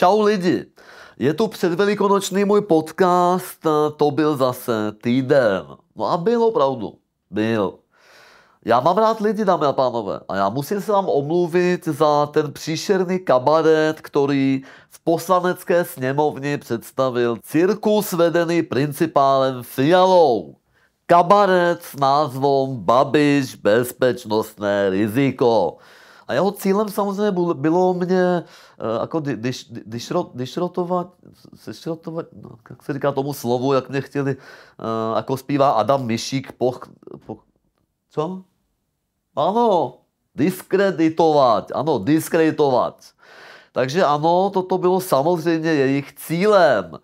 Čau lidi, je tu předvelikonoční můj podcast, to byl zase týden. No a byl opravdu, byl. Já mám rád lidi, dámy a pánové, a já musím se vám omluvit za ten příšerný kabaret, který v poslanecké sněmovně představil cirkus vedený principálem Fialou. Kabaret s názvom Babiš bezpečnostné riziko. A jeho cílem samozřejmě bylo mě jako dyšrotovat, sešrotovat, no, jak se říká tomu slovu, jak mě chtěli, jako zpívá Adam Mišík, poch, poch, co? Ano, diskreditovat, ano, diskreditovat. Takže ano, toto bylo samozřejmě jejich cílem.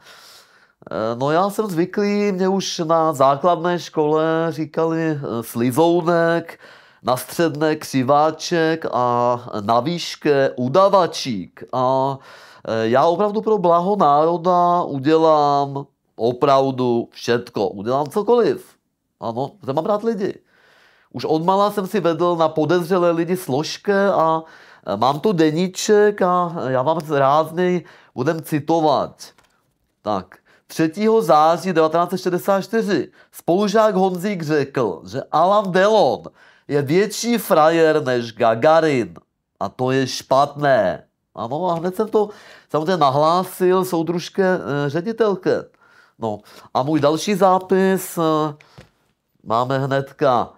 No já jsem zvyklý, mě už na základné škole říkali slizounek, na středné křiváček a na výške udavačík. A e, já opravdu pro blaho národa udělám opravdu všetko. Udělám cokoliv. Ano, protože mám rád lidi. Už od mala jsem si vedl na podezřelé lidi složke a e, mám tu deníček a já vám něj budem citovat. Tak, 3. září 1964 spolužák Honzík řekl, že Alan Delon je větší frajer než Gagarin. A to je špatné. Ano, a hned jsem to samozřejmě nahlásil soudružké e, ředitelke. No a můj další zápis e, máme hnedka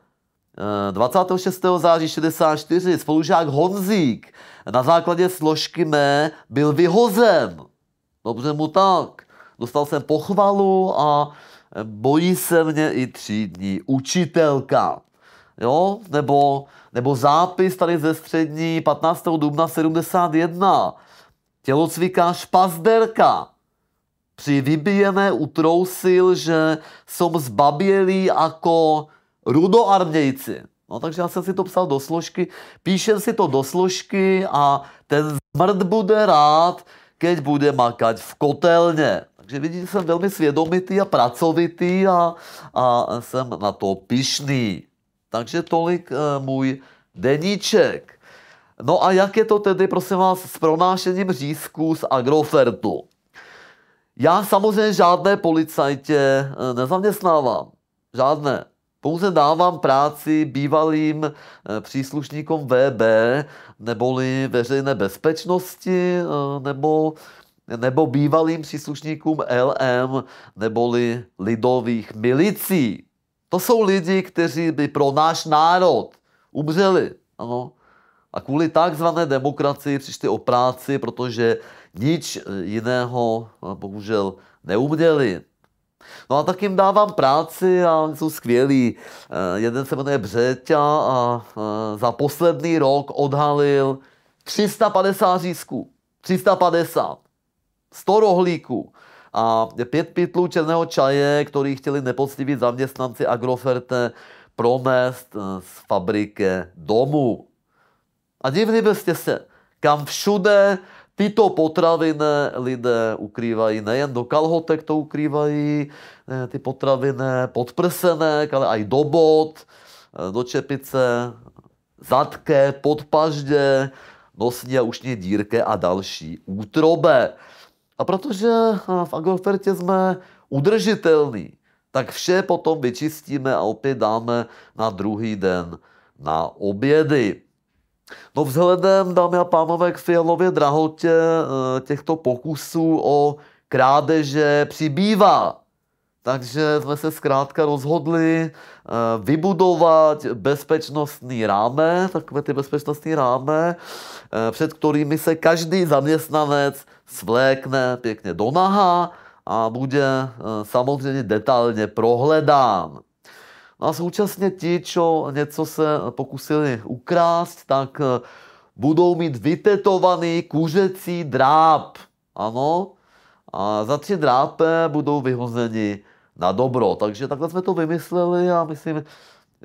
26. Eh, září 64 spolužák Honzík na základě složky mé byl vyhozen. Dobře mu tak. Dostal jsem pochvalu a bojí se mě i třídní učitelka. Jo? Nebo, nebo zápis tady ze střední 15. dubna 71. Tělocvikář Pazderka při vybíjené utrousil, že som zbabělý jako rudoarmějci. No takže já jsem si to psal do složky, píšem si to do složky a ten smrt bude rád, keď bude makat v kotelně. Takže vidíte, jsem velmi svědomitý a pracovitý a, a jsem na to pišný. Takže tolik e, můj deníček. No a jak je to tedy, prosím vás, s pronášením řízků z Agrofertu? Já samozřejmě žádné policajtě eh, nezaměstnávám. Žádné. Pouze dávám práci bývalým eh, příslušníkům VB, neboli veřejné bezpečnosti, nebo, nebo bývalým příslušníkům LM, neboli lidových milicí. To jsou lidi, kteří by pro náš národ umřeli. Ano. A kvůli takzvané demokracii přišli o práci, protože nič jiného bohužel neuměli. No a tak jim dávám práci a jsou skvělí. Eh, jeden se jmenuje Břeťa a eh, za poslední rok odhalil 350 řízků. 350. 100 rohlíků a pět pytlů černého čaje, který chtěli nepoctiví zaměstnanci Agroferte promést eh, z fabriky domů. A divili byste se, kam všude tyto potraviny lidé ukrývají. Nejen do kalhotek to ukrývají, eh, ty potraviny pod prsenek, ale i do bot, eh, do čepice, zadké, pod paždě, nosní a ušní dírke a další útrobe. A protože v Agrofertě jsme udržitelní, tak vše potom vyčistíme a opět dáme na druhý den na obědy. No vzhledem, dámy a pánové, k Fialově drahotě eh, těchto pokusů o krádeže přibývá. Takže jsme se zkrátka rozhodli eh, vybudovat bezpečnostní ráme, takové ty bezpečnostní ráme, eh, před kterými se každý zaměstnanec svlékne pěkně do naha a bude samozřejmě detailně prohledán. No a současně ti, čo něco se pokusili ukrást, tak eh, budou mít vytetovaný kuřecí dráp. Ano. A za tři drápe budou vyhozeni na dobro. Takže takhle jsme to vymysleli a myslím,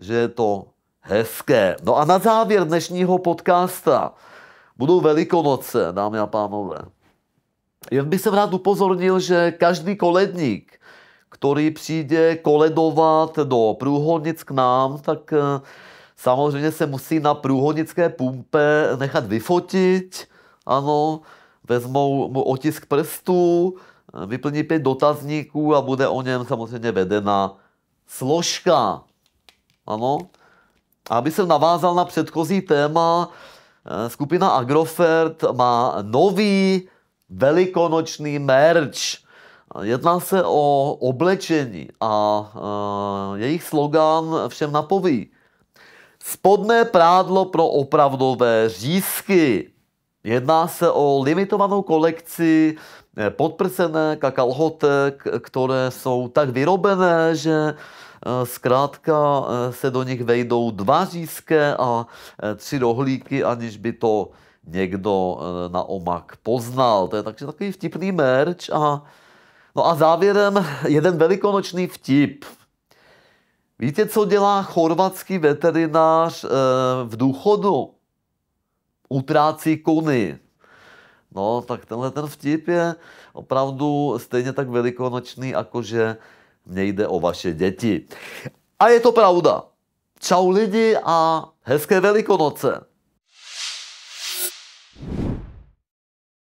že je to hezké. No a na závěr dnešního podcasta budou Velikonoce, dámy a pánové. Jen bych se rád upozornil, že každý koledník který přijde koledovat do Průhodnic k nám, tak eh, samozřejmě se musí na průhodnické pumpe nechat vyfotit, ano, vezmou mu otisk prstů, vyplní pět dotazníků a bude o něm samozřejmě vedena složka. Ano? Aby jsem navázal na předchozí téma, eh, skupina Agrofert má nový velikonoční merch. Jedná se o oblečení a eh, jejich slogan všem napoví. Spodné prádlo pro opravdové řízky. Jedná se o limitovanou kolekci eh, podprsenek a kalhotek, které jsou tak vyrobené, že eh, zkrátka eh, se do nich vejdou dva řízké a tři rohlíky, aniž by to někdo na omak poznal. To je takže takový vtipný merch. A, no a závěrem jeden velikonočný vtip. Víte, co dělá chorvatský veterinář v důchodu? utrácí kuny. No, tak tenhle ten vtip je opravdu stejně tak velikonočný, jakože mně jde o vaše děti. A je to pravda. Čau lidi a hezké velikonoce.